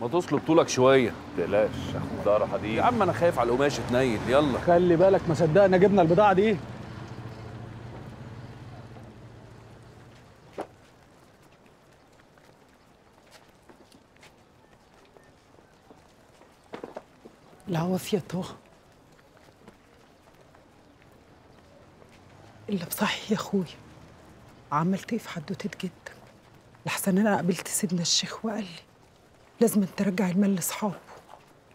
ما تصلب طولك شوية. ما تقلقش أخوك ظهره حديد. يا عم أنا خايف على القماش اتنيل يلا. خلي بالك ما صدقنا جبنا البضاعة دي. العوافية طه إلا بصحي يا أخويا عملت إيه في حدوتة جدك لحسن أنا قابلت سيدنا الشيخ وقال لي لازم ترجع المال لأصحابه.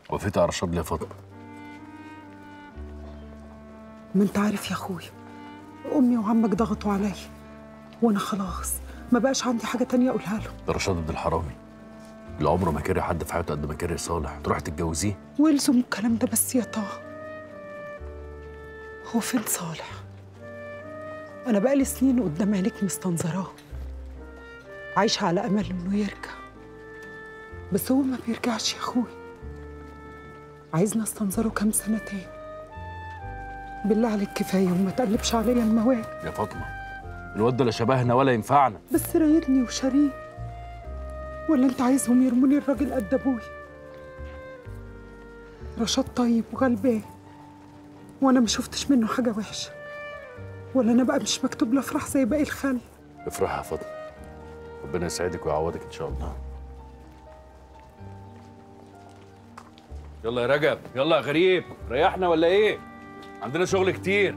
وفيت على رشاد ليه يا فاطمه ما أنت عارف يا أخويا أمي وعمك ضغطوا عليا وأنا خلاص ما بقاش عندي حاجة تانية أقولها له ده رشاد ابن الحرامي. اللي عمره ما كره حد في حياته قد ما كره صالح. تروح تتجوزيه؟ ويلزم الكلام ده بس يا طه. هو فين صالح؟ أنا بقالي سنين قدام عينيك مستنظراه. عايشة على امل انه يرجع. بس هو ما بيرجعش يا أخوي. عايزني استنظره كام سنه تاني بالله عليك كفاية وما تقلبش عليا المواد يا فاطمة الواد ده لا شبهنا ولا ينفعنا. بس رايدني وشريك ولا أنت عايزهم يرموني الراجل قد ابويا رشاد طيب وغلبان وأنا ما شفتش منه حاجة وحشة. ولا أنا بقى مش مكتوب له افرح زي باقي الخل. افرح يا فاطمة. ربنا يسعدك ويعوضك إن شاء الله. يلا يا رجب يلا يا غريب ريحنا ولا إيه؟ عندنا شغل كتير.